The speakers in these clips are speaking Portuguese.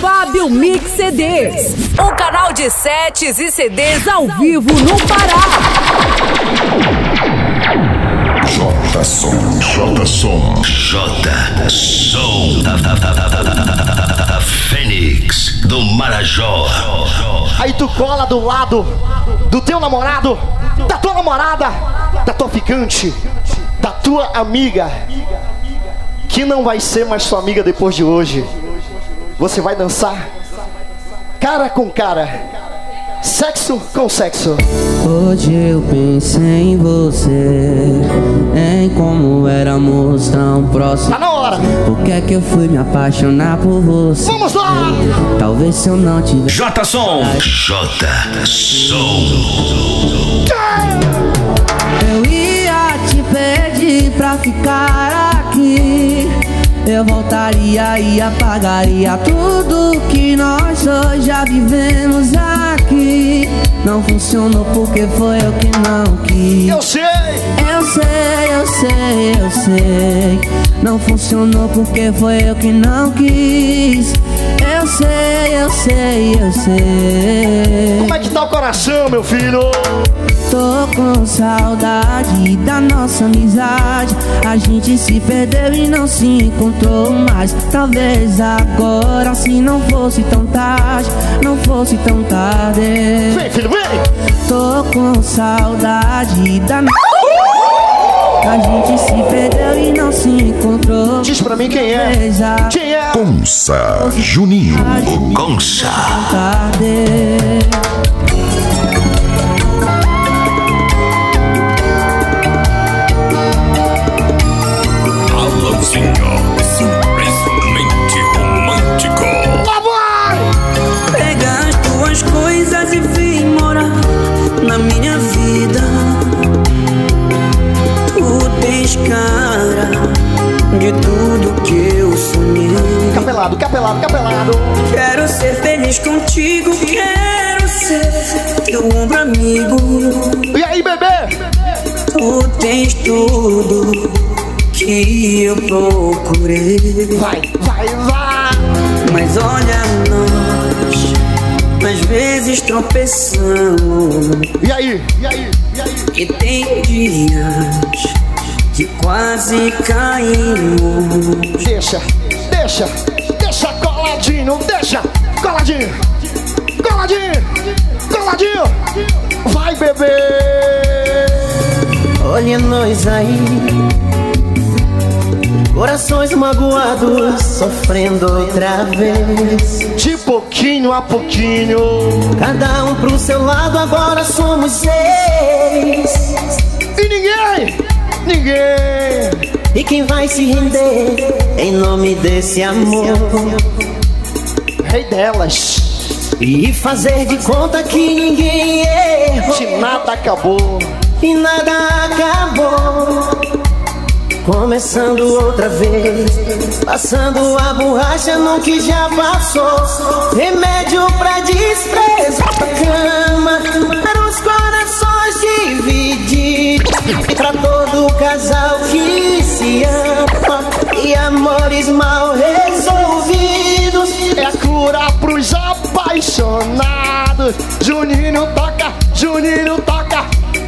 Fábio Mix CDs. O canal de sets e CDs ao vivo no Pará. J Som, J Som, J Som da Fênix do Marajó. Aí tu cola do lado do teu namorado, da tua namorada, da tua ficante, da tua amiga, que não vai ser mais sua amiga depois de hoje. Você vai dançar cara com cara, sexo com sexo. Hoje eu pensei em você, em como éramos tão próximos. Tá na hora. Por que é que eu fui me apaixonar por você? Vamos lá. Talvez se eu não tivesse. J Som, J Som. Eu ia te pedir pra ficar aqui. Eu voltaria e apagaria tudo que nós dois já vivemos aqui. Não funcionou porque foi eu que não quis. Eu sei. Eu sei, eu sei, eu sei. Não funcionou porque foi eu que não quis. Eu sei, eu sei, eu sei. Como é que tá o coração, meu filho? Tô com saudade da nossa amizade. A gente se perdeu e não se encontrou mais. Talvez agora, se não fosse tão tarde, não fosse tão tarde. Vem, filho, vem. Tô com saudade da A gente se perdeu e não se encontrou. Diz pra mim quem é. Quem é? Onça, Juninho, O Gonça. Cara de tudo que eu sonhei. Capelado, capelado, capelado. Quero ser feliz contigo, quero ser teu ombro amigo. E aí, bebê? Tu tens tudo que eu procurei. Vai, vai, vai. Mas olha nós, às vezes tropeçamos. E aí? E aí? E aí? E tem dias que quase caímos. Deixa, deixa, deixa coladinho, deixa coladinho, coladinho, coladinho. Vai, bebê. Olha nós aí, corações magoados, sofrendo outra vez. De pouquinho a pouquinho. Cada um pro seu lado, agora somos seis. E ninguém, ninguém. E quem vai se render em nome desse amor? Rei delas. E fazer de conta que ninguém errou. De nada acabou. E nada acabou. Começando outra vez, passando a borracha no que já passou. Remédio pra desprezo, cama os corações divididos. Pra todo casal que se ama e amores mal resolvidos. É cura pros apaixonados. Juninho toca, Juninho toca.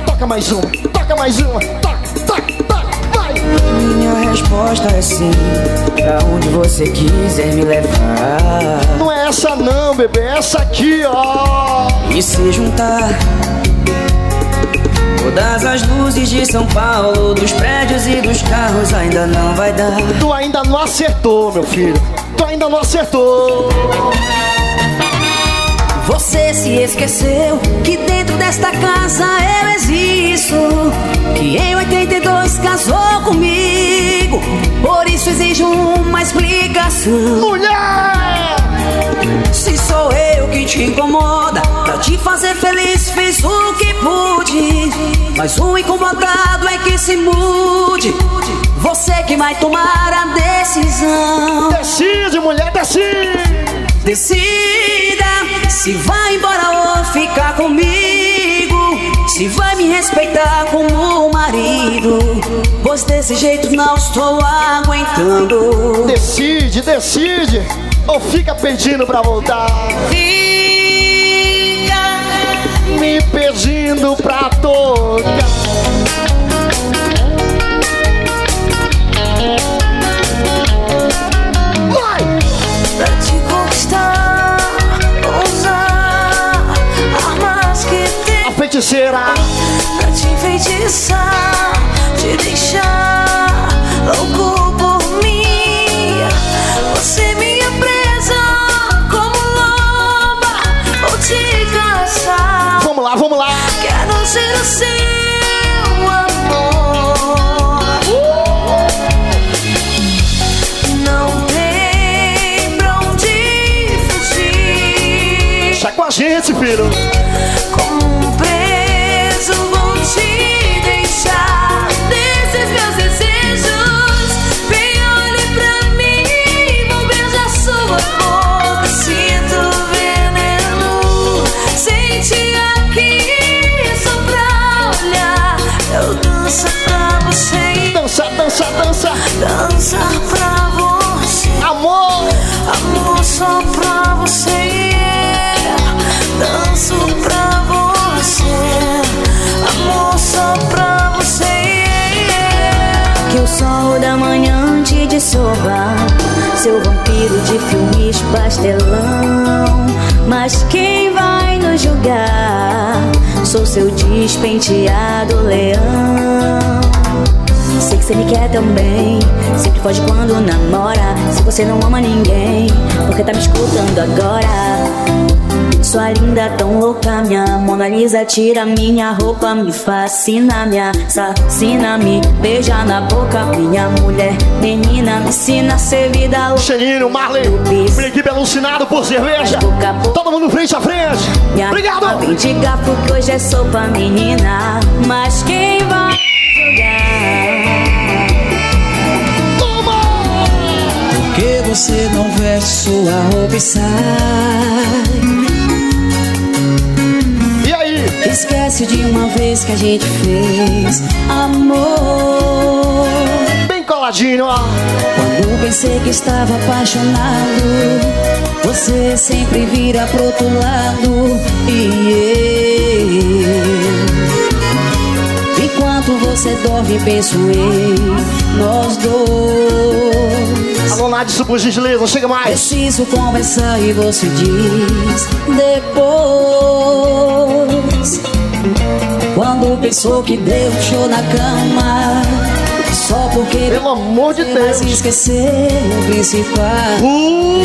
Toca mais uma, toca mais uma. Toca, toca, toca, vai. Minha resposta é sim, pra onde você quiser me levar. Não é essa não, bebê, é essa aqui, ó. E se juntar todas as luzes de São Paulo, dos prédios e dos carros, ainda não vai dar. Tu ainda não acertou, meu filho. Tu ainda não acertou. Você se esqueceu que dentro desta casa eu existo. Que em 82 casou comigo. Por isso exijo uma explicação. Mulher! Se sou eu que te incomoda, pra te fazer feliz fiz o que pude. Mas o incomodado é que se mude. Você que vai tomar a decisão. Decide, mulher, decide. Decida se vai embora ou ficar comigo. Se vai me respeitar como marido. Pois desse jeito não estou aguentando. Decide, decide. Ou fica pedindo pra voltar? Fica Me pedindo pra tocar. Vai! pra te conquistar, usar armas que tem A feiticeira. pra te enfeitiçar, te deixar pastelão. Mas quem vai nos julgar? Sou seu despenteado leão. Sei que você me quer também. Sempre foge quando namora. Se você não ama ninguém, porque tá me escutando agora. Sua linda, tão louca, minha Mona Lisa Tira minha roupa, me fascina, me assassina Me beija na boca, minha mulher Menina, me ensina a ser vida louca Xeninho, Marley. Minha equipe alucinado por cerveja. Boca a boca. Todo mundo frente a frente. Minha Obrigado. Vem de garfo que hoje é sopa, menina Mas quem vai jogar? Toma! Por que você não veste sua roupa e sai? Esquece de uma vez que a gente fez amor. Bem coladinho, ó. Quando pensei que estava apaixonado, você sempre vira pro outro lado e eu. Enquanto você dorme, penso em nós dois. Alô, isso por gentileza, chega mais. Preciso conversar e você diz depois. Quando pensou que deu show na cama, só porque Pelo amor de Deus. esqueceu o principal. Uh,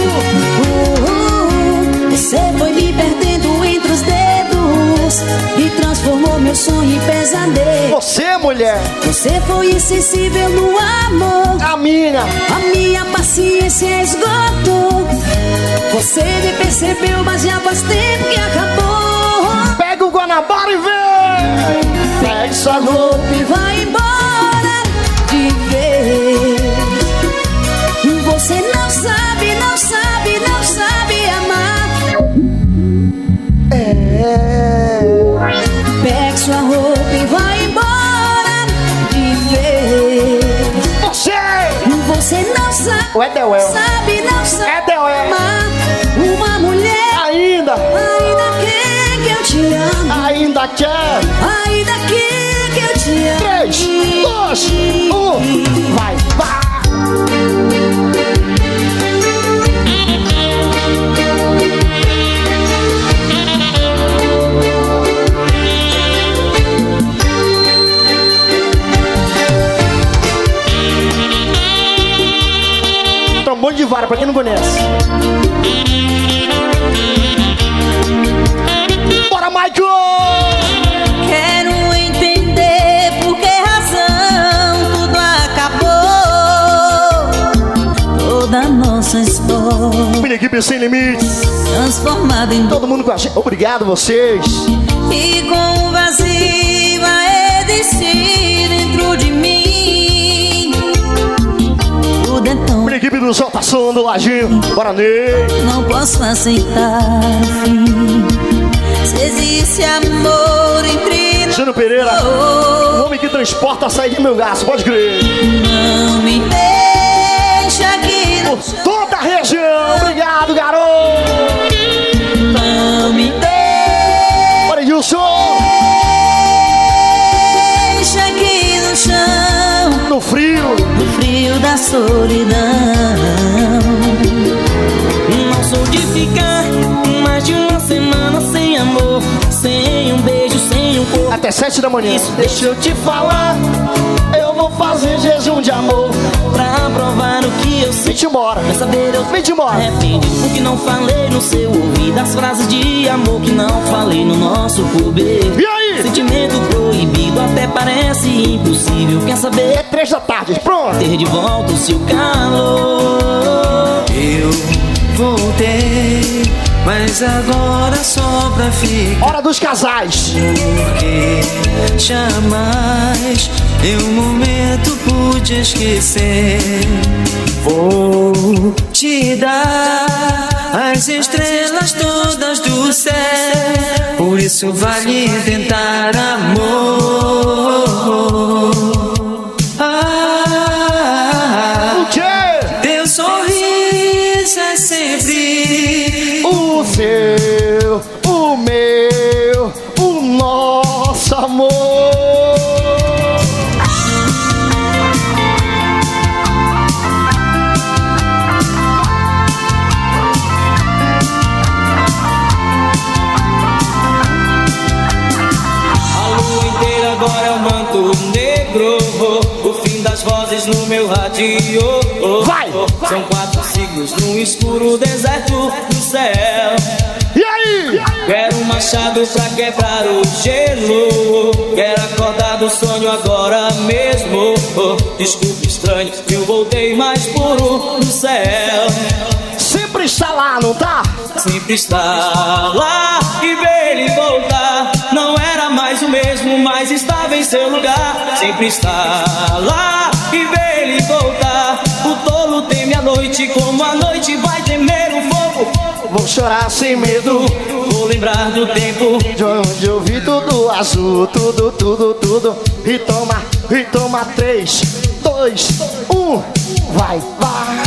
Uh, Você foi me perdendo entre os dedos e transformou meu sonho em pesadelo. você, mulher, Você foi insensível no amor. a minha. A minha paciência esgotou. Você me percebeu, mas já faz tempo que acabou. Pega o Guanabara e vem. Pega sua roupa. E vai embora de vez. Você não sabe, não sabe, não sabe amar. É. Pegue sua roupa e vai embora de vez. Você. Você não sabe, O Edelwell. sabe, não sabe Edelwell. amar uma mulher. Ainda. Ainda quer. Ainda quer que eu te amo. Três, dois, um. Vai, vai. Tambor de vara, pra quem não conhece. Bora, Michael! Minha equipe sem limites. transformada em Todo mundo com a gente. Obrigado vocês. e com um vazio a existir dentro de mim. Tudo é tão Minha equipe do Solta Som do Lajinho. Bora, Ney. não posso aceitar o fim. Se existe amor entre nós, Júnior Pereira. O homem que transporta a sair de meu gasto. Pode crer. não me deixa aqui no toda da região. Obrigado, garoto. Bora, Gilson. deixa aqui no chão, No frio. no frio da solidão. Não sou de ficar mais de uma semana sem amor, sem um beijo, sem um corpo. Até sete da manhã. Isso, deixa eu te falar. Fazer jejum de amor. Pra provar o que eu sei. Vem-te embora. Quer saber, eu Vem-te embora. arrependi O que não falei no seu ouvido As frases de amor que não falei no nosso comer E aí? Sentimento proibido até parece impossível Quer É saber três da tarde. Pronto. ter de volta o seu calor Eu voltei, mas agora só pra ficar. Hora dos casais. Porque jamais em um momento pude esquecer. Vou te dar as estrelas todas do céu. Por isso vale tentar amor. No meu rádio. Vai, São quatro siglos no escuro deserto do céu. E aí? Quero um machado pra quebrar o gelo. Quero acordar do sonho agora mesmo. Desculpe, estranho, eu voltei mais puro do céu. Sempre está lá, não tá? Sempre está lá e ver ele voltar. Não era mais o mesmo, mas estava em seu lugar. Sempre está lá e ver ele voltar. O tolo teme a noite, como a noite vai temer o fogo. Vou chorar sem medo. Vou lembrar do tempo. De onde eu vi tudo azul, tudo, tudo, tudo. E toma, e toma três, dois, um. Vai, vai.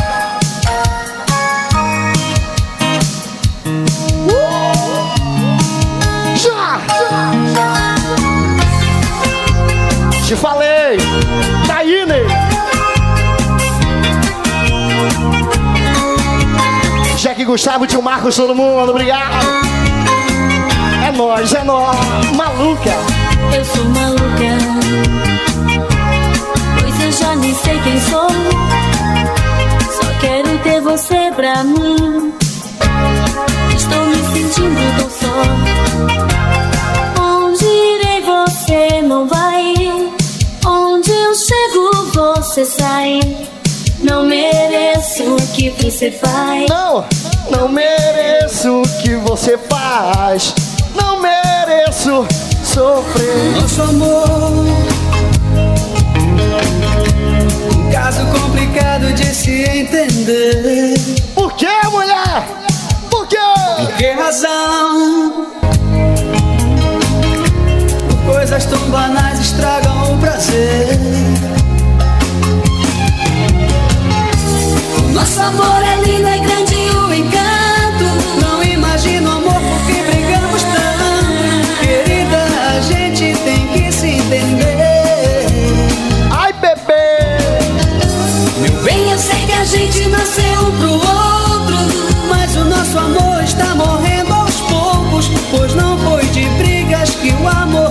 Te falei! Tá aí! Jack Gustavo, tio Marcos, todo mundo, obrigado! É nóis, é nóis! Maluca! Eu sou maluca, pois eu já nem sei quem sou. Só quero ter você pra mim. Estou me sentindo tão só. Onde irei, você não vai. Onde eu chego, você sai. Não mereço o que você faz. Não, não mereço o que você faz. Não mereço sofrer. Nosso amor Um caso complicado de se entender Por que, mulher? Por quê? Por que razão? Coisas tão banais estragam o prazer Nosso amor é lindo, é grande o encanto. Não imagino amor por que brigamos tanto Querida, a gente tem que se entender Ai, bebê! Meu bem, eu sei que a gente nasceu um pro outro. Mas o nosso amor está morrendo aos poucos Pois não foi de brigas que o amor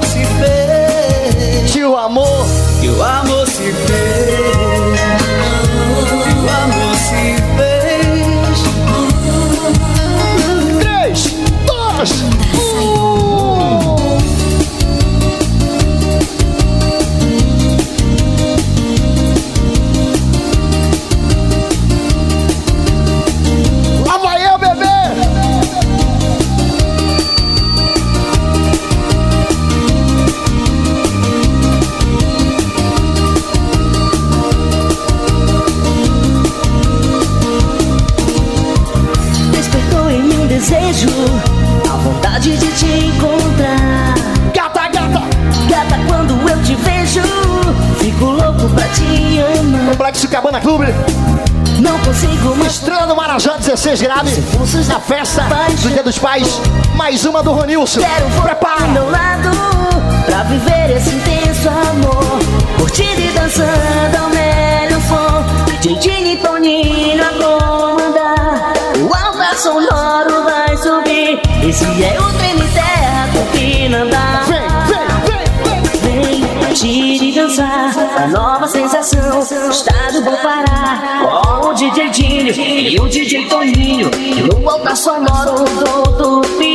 graves. Na festa do Dia dos Pais. Mais uma do Ronilson. Quero voltar ao meu lado pra viver esse intenso amor. Curtindo e dançando ao melhor som. DJ e Toninho a comandar. O alta sonoro vai subir. Esse é o trem terra com Pinandá. Vem, vem, vem, vem. Vem, tire e dançar. A nova sensação. Estado e o DJ Toninho. No alta sonoro do Tupinambá.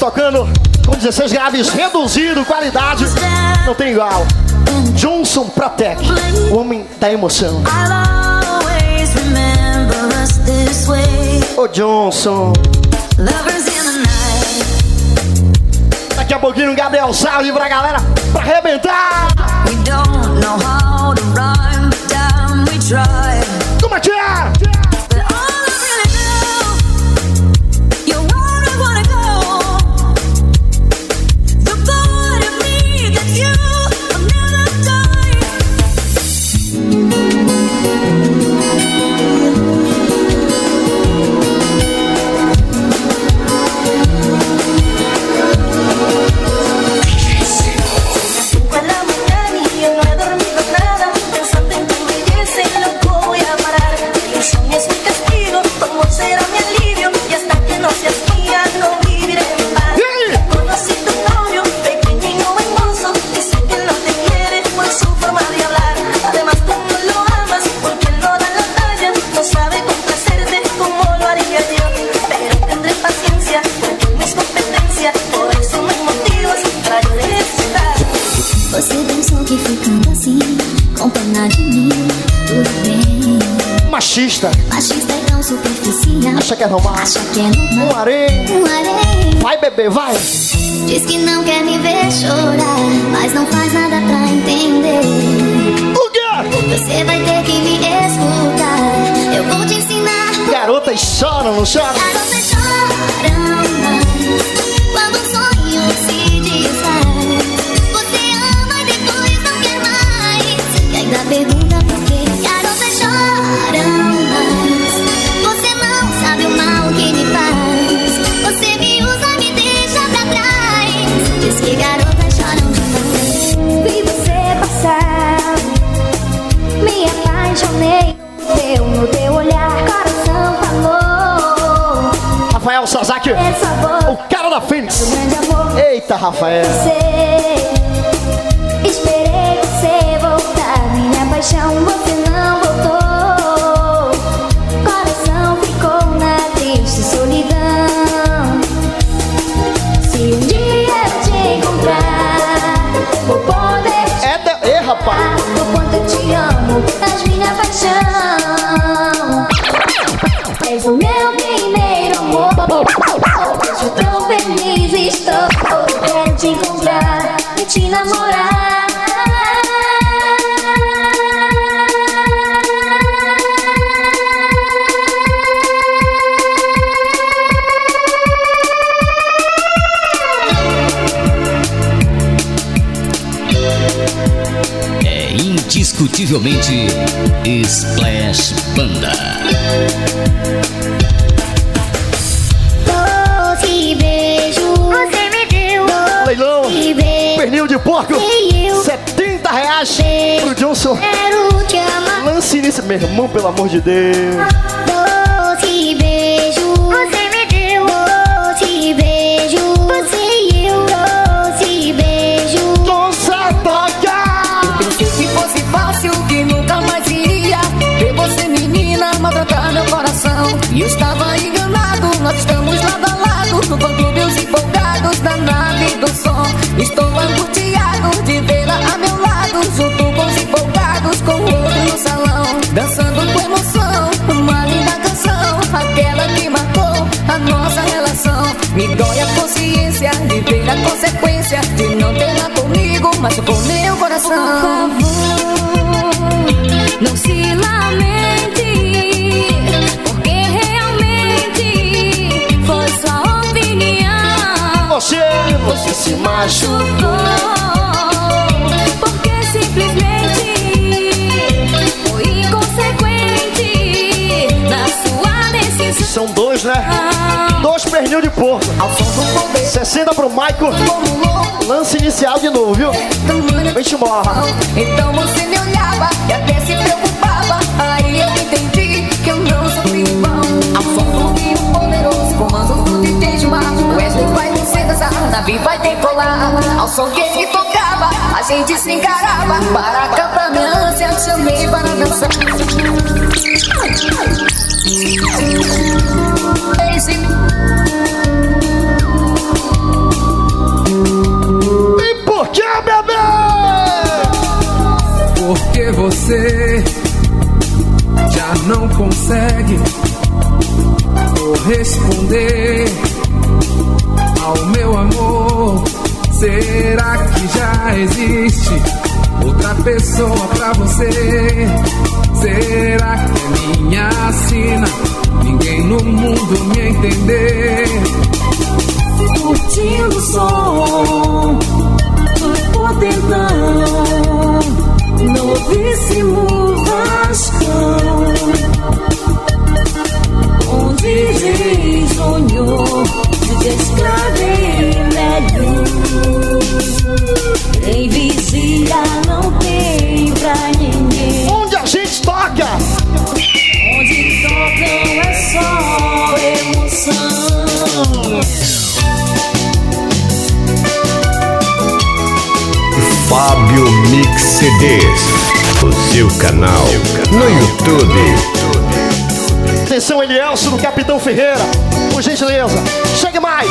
Tocando com 16 graves, reduzido, qualidade. Não tem igual. Johnson Protec, o homem da emoção. Ô Johnson. Pouquinho, Gabriel Salve pra galera, pra arrebentar. We don't know how to rhyme, but damn, we try. Como é que é? Superficial. acha que é normal. Acha que é normal. Um areia. Um. Vai, bebê, vai. Diz que não quer me ver chorar, mas não faz nada pra entender. O quê? Você vai ter que me escutar. Eu vou te ensinar. Garotas choram, não choram? Garotas choram Rafael Sasaki, o cara da Fênix. amor. Eita, Rafael. Indiscutivelmente Splash Banda. Doce beijo. Você me deu. Leilão. Beijo. Pernil de porco. E eu 70 reais pro Johnson. quero te amar. Lance início. Meu irmão, pelo amor de Deus. Maltratar meu coração. E estava enganado, nós estamos lado a lado. No fã-clube, os empolgados da nave do som. Estou angustiado de vê-la a meu lado Junto com os empolgados, com o outro no salão. Dançando com emoção, uma linda canção. Aquela que marcou a nossa relação. Me dói a consciência de ver a consequência De não tê-la comigo, mas com meu coração. Por favor, não se se machucou. Porque simplesmente foi inconsequente na sua decisão. São dois, né? Dois pernil de porco. Ao som do poder 60 pro Michael. Lance inicial de novo, viu? Vem te morra. Então você me olhava e até se preocupava Aí eu entendi que eu não sou vão Ao som do poderoso Comando do DJ Gilmar Wesley vai Navi vai decolar. Ao som que ele tocava A gente se encarava. Para cantar minha ânsia Te chamei para dançar Beijo E por que, bebê? Porque você já não consegue corresponder existe outra pessoa pra você? Será que é minha sina? Ninguém no mundo me entender. Curtindo o som do tentando Novíssimo Vascão Um DJ sonhou DJ escreve médio não tem pra ninguém Onde a gente toca? Onde tocam é só emoção Fábio Mix CDs. O seu canal no YouTube. Atenção, Elielso do Capitão Ferreira. Por gentileza, chegue mais.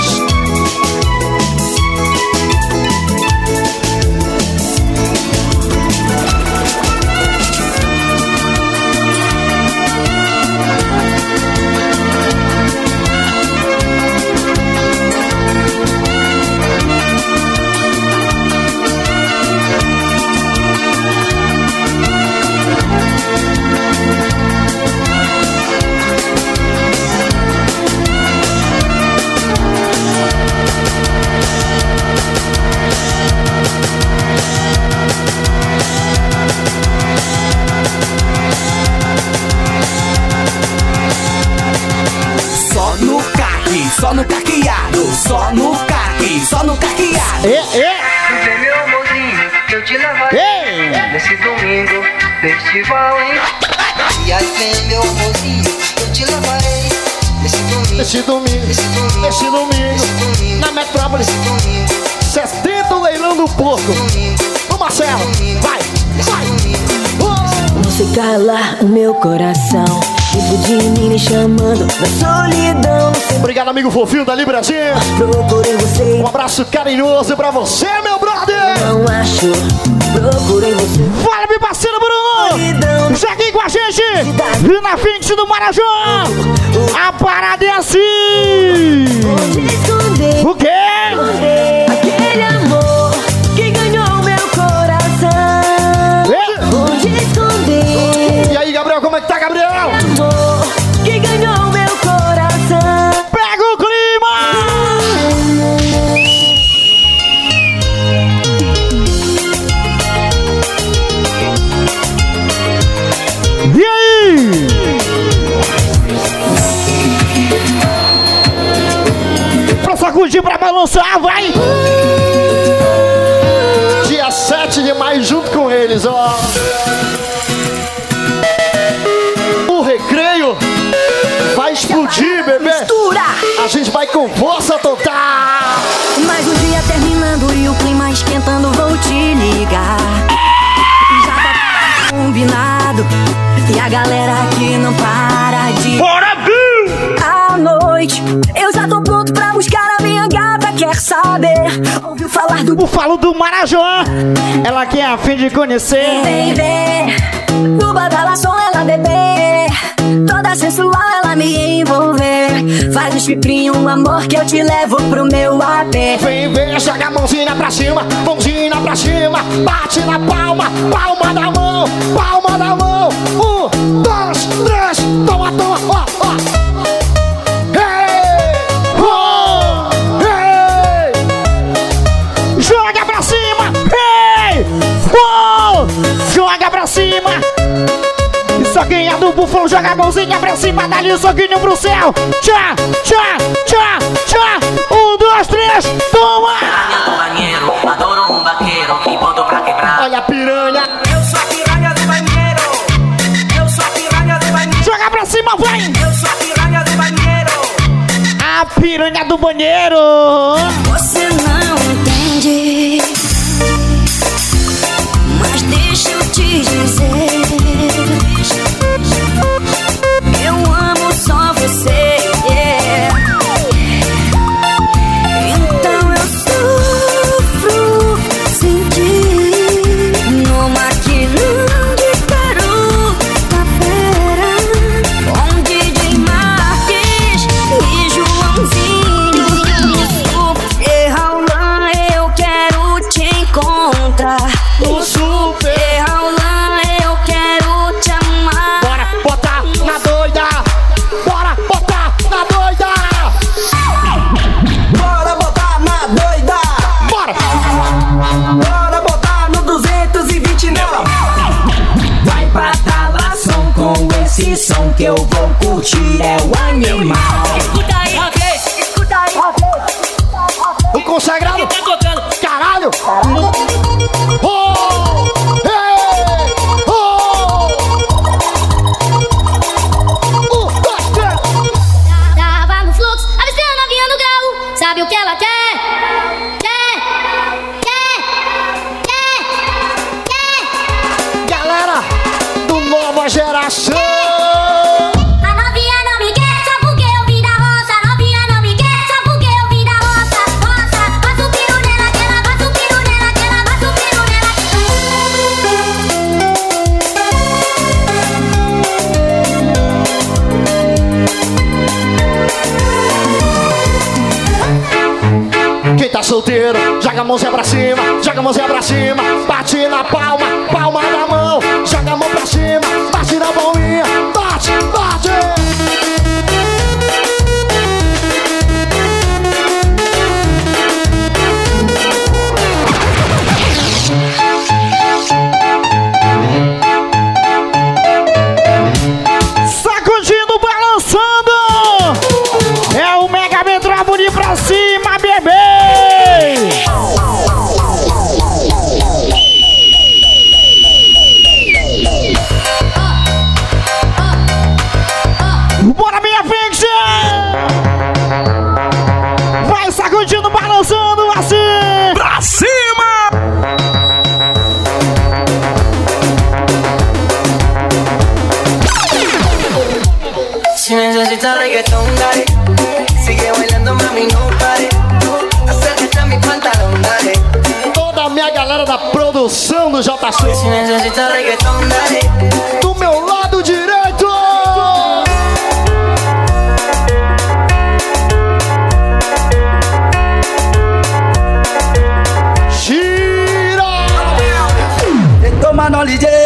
coração. Vivo de mim me chamando na solidão. Obrigado, amigo fofinho da Brasil. Procurei você. Um abraço carinhoso pra você, meu brother. Não acho, procurei você. Fala, meu parceiro Bruno. Segue com a gente. E na do Marajó. A parada é assim. O quê? Sacudir pra balançar, vai! Dia 7 de maio, junto com eles, ó. O recreio vai explodir, bebê. Mistura! A gente vai com força total. Mais um dia terminando e o clima esquentando, vou te ligar. Já tá combinado. E a galera aqui não para saber? Ouviu falar do Búfalo do Marajó. Ela quer a fim de conhecer. Vem ver, no badalação ela bebê Toda sensual ela me envolver Faz um chiprinho, um amor que eu te levo pro meu AP Vem ver, joga a mãozinha pra cima, mãozinha pra cima, bate na palma, palma da mão, palma da mão. Um, dois, três, toma, toma, ó, ó. Do búfalo joga a mãozinha pra cima, dá-lhe um soquinho pro céu. Tchá, tchá, tchá, tchá. Um, dois, três, toma! banheiro, adoro um vaqueiro e boto pra quebrar. Olha a piranha. Eu sou a piranha do banheiro. Eu sou a piranha do banheiro. Joga pra cima, vai! Eu sou a piranha do banheiro. A piranha do banheiro. Você não solteiro, joga a mãozinha pra cima, joga a mãozinha pra cima, bate na palma, palma da do JC. Do meu lado direito! Gira! Toma no DJ!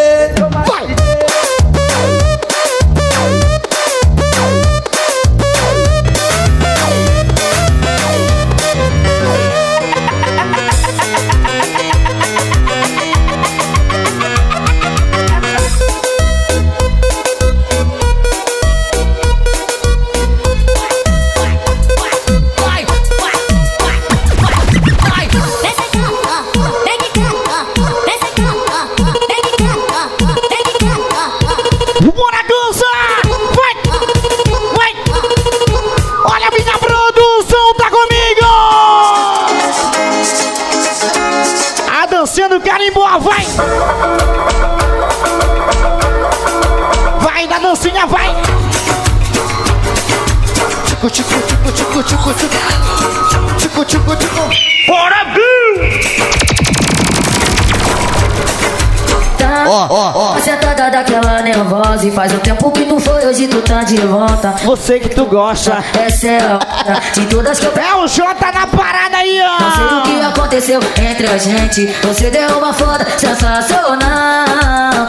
Gosta. Essa é a hora de todas que eu É o Jota na parada aí, ó. Não sei o que aconteceu entre a gente. Você deu uma foda sensacional.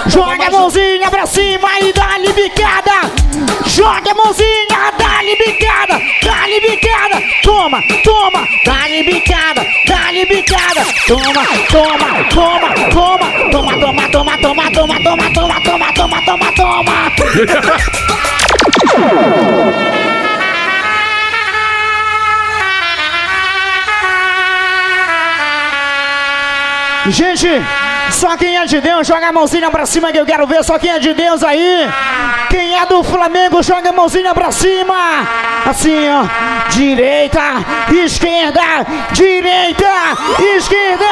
Joga a mãozinha pra cima e dá-lhe bicada. Joga a mãozinha, dá-lhe bicada. Dá-lhe bicada. Toma, toma, dá-lhe bicada. Dá-lhe bicada. Toma, toma, toma, toma. Toma, toma, toma, toma, toma, toma, toma, toma, toma, toma, toma. Gente, só quem é de Deus joga a mãozinha pra cima que eu quero ver. Só quem é de Deus aí. Quem é do Flamengo joga a mãozinha pra cima. Assim, ó. Direita, esquerda, direita, esquerda,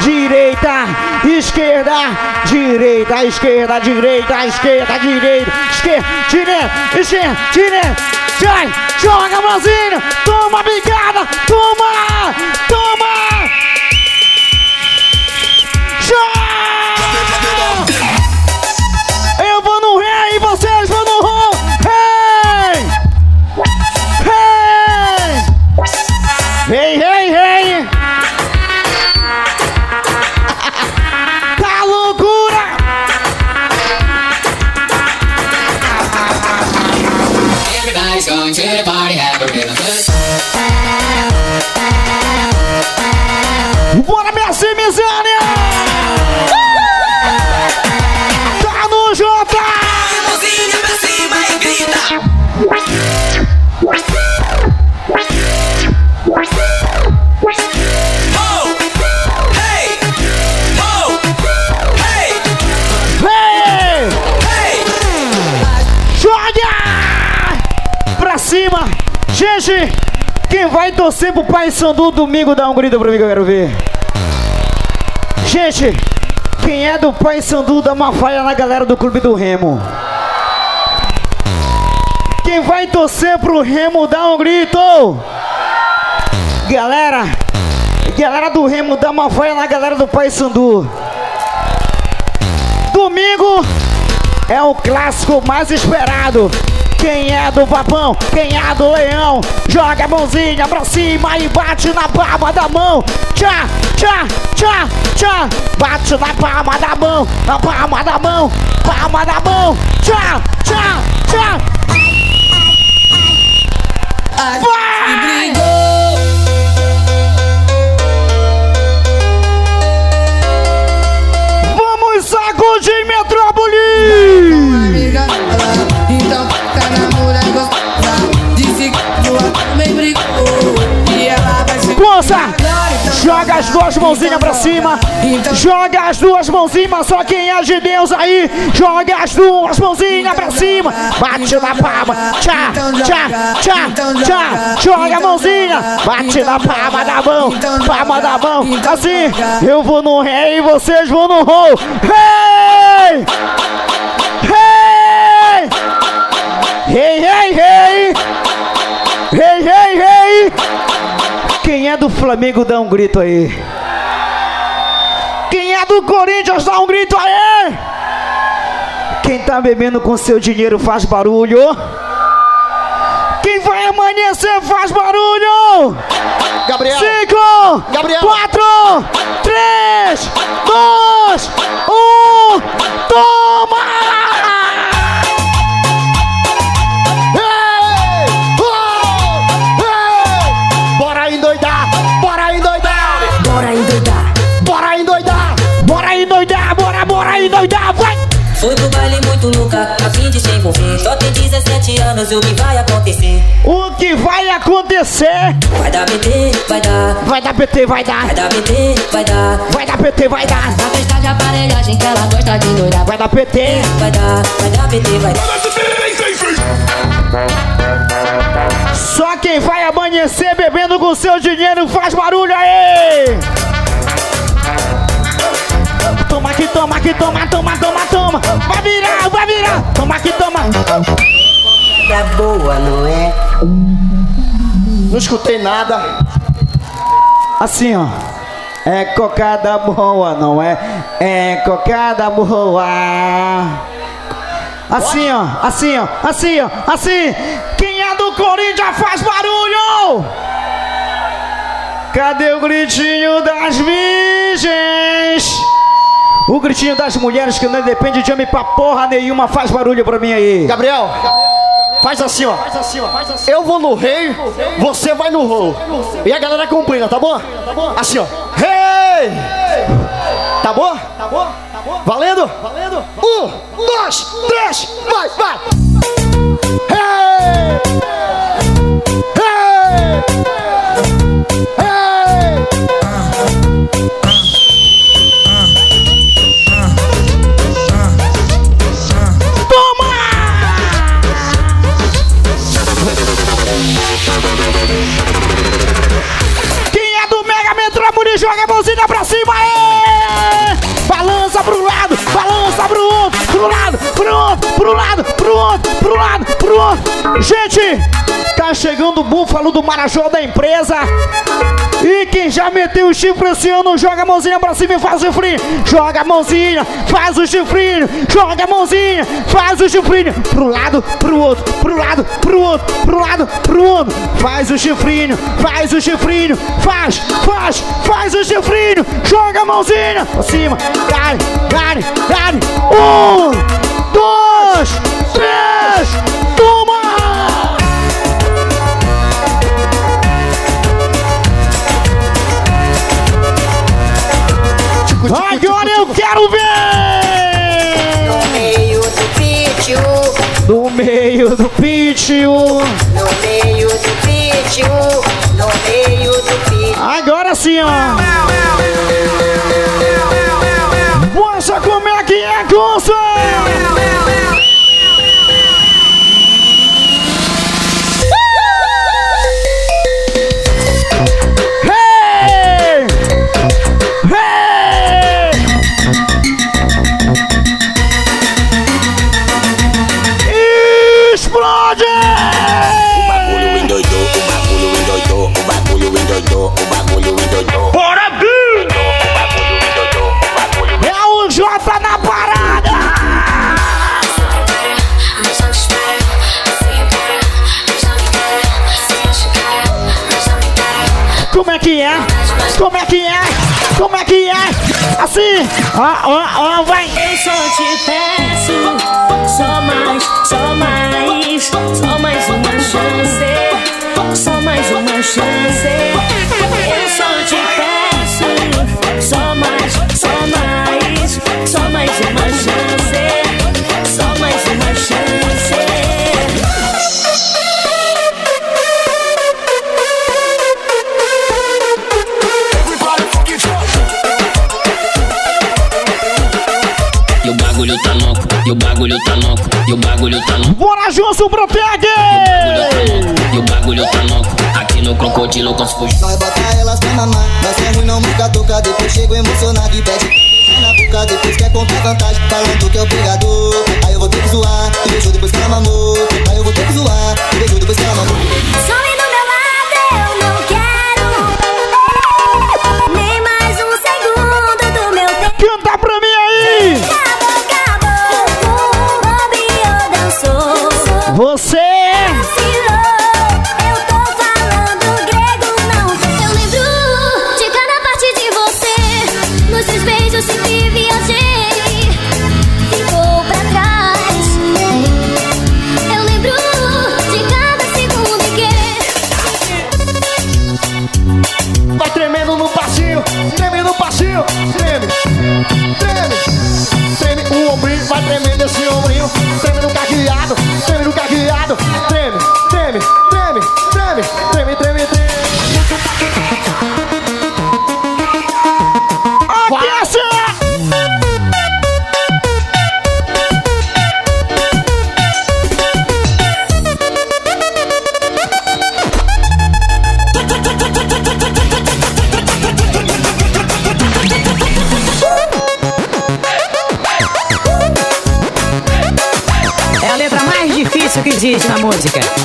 direita, esquerda, direita, esquerda, direita, esquerda, direita, esquerda, direita, esquerda, direita. Vai, joga a mãozinha, toma a bicada, toma, Everybody's going to the party, have a real good Bora, minha Simizânia! Tá no Jota! Mãozinha pra cima e grita. Vai torcer pro Pai Sandu domingo, dá um grito pra mim que eu quero ver. Gente, quem é do Pai Sandu, dá uma falha na galera do Clube do Remo. Quem vai torcer pro Remo, dá um grito! Galera, galera do Remo, dá uma falha na galera do Pai Sandu. Domingo é o clássico mais esperado. Quem é do papão, quem é do leão, joga a mãozinha pra cima e bate na palma da mão. Tchá, tchá, tchá, tchá. Bate na palma da mão, na palma da mão, palma da mão. Tchá, tchá, tchá. Vai! Joga as duas mãozinhas pra cima. Joga as duas mãozinhas, só quem é de Deus aí. Joga as duas mãozinhas pra cima. Bate na palma. Tchá, tchá, tchá, tchá. Joga a mãozinha. Bate na palma da mão. Palma da mão. Assim, eu vou no rei e vocês vão no roll. Rei! É do Flamengo dá um grito aí. Quem é do Corinthians dá um grito aí. Quem tá bebendo com seu dinheiro faz barulho. Quem vai amanhecer faz barulho. Gabriel. Cinco. Gabriel. Quatro. Três. Dois. Um. Toma! Bora endoidar! Vai! Fui pro baile muito louca, a fim de se envolver. Só tem 17 anos, o que vai acontecer? O que vai acontecer? Vai dar PT, vai dar. Vai dar PT, vai dar. Vai dar PT, vai dar. Vai dar PT, vai dar. Na festa de aparelhagem que ela gosta de doidar. Vai dar PT. Vai dar, vai dar PT, vai dar. Só quem vai amanhecer bebendo com seu dinheiro faz barulho aí! Toma que toma toma, toma, toma. Vai virar, vai virar. Toma aqui, toma. Tá boa, não é? Não escutei nada. Assim, ó. É cocada boa, não é? É cocada boa. Assim, ó. Assim, ó. Assim, ó. Assim. Quem é do Corinthians faz barulho! Cadê o gritinho das virgens? O gritinho das mulheres que não depende de homem pra porra nenhuma faz barulho pra mim aí. Gabriel, faz assim, ó. Eu vou no rei, você vai no rolo. E a galera acompanha, tá bom? Assim, ó. Rei! Tá bom? Tá bom? Valendo? Valendo? Um, dois, três, vai, vai! Rei! Rei! Pro lado, pro outro, pro lado, pro outro. Gente, tá chegando o búfalo do Marajó da empresa. E quem já meteu o chifre esse ano, joga a mãozinha pra cima e faz o chifrinho. Joga a mãozinha, faz o chifrinho. Joga a mãozinha, faz o chifrinho. Pro lado, pro outro, pro lado, pro outro, pro lado, pro outro. Faz o chifrinho, faz o chifrinho. Faz, faz, faz o chifrinho. Joga a mãozinha pra cima. Dale, dale, dale. Um, 21. No meio do 21. No meio do 21. Agora sim, ó. Bossa, como é que é, Consa? Como é que é? Como é que é? Assim! Ó, ó, ó, vai! Eu só te peço, só mais, só mais, só mais uma chance, só mais uma chance. Eu só te peço, só mais, só mais, só mais uma chance, bagulho tá louco, e o bagulho tá louco. Bora, Johnson, protege! E o bagulho tá louco, aqui no crocodilo com os puxos. Nós bota elas pra mamar Mas é ruim não nunca toca Depois chego emocionado e pede na boca Depois quer contar vantagem Falando que é o pegador Aí eu vou ter que zoar E beijou depois que ela mamou Aí eu vou ter que zoar E beijou depois que ela mamou Some do meu lado, eu não quero nem mais um segundo do meu tempo. Canta pra mim aí! treme, treme, treme, o ombrinho vai tremer desse assim. Existe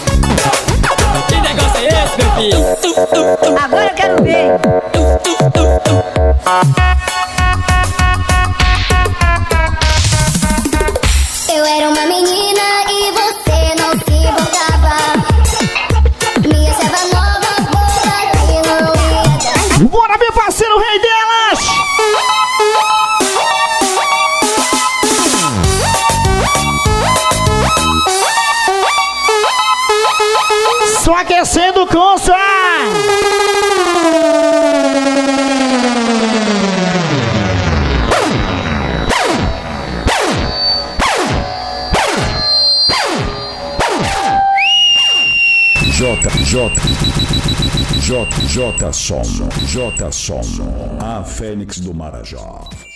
J, J Som, J Som, a Fênix do Marajó.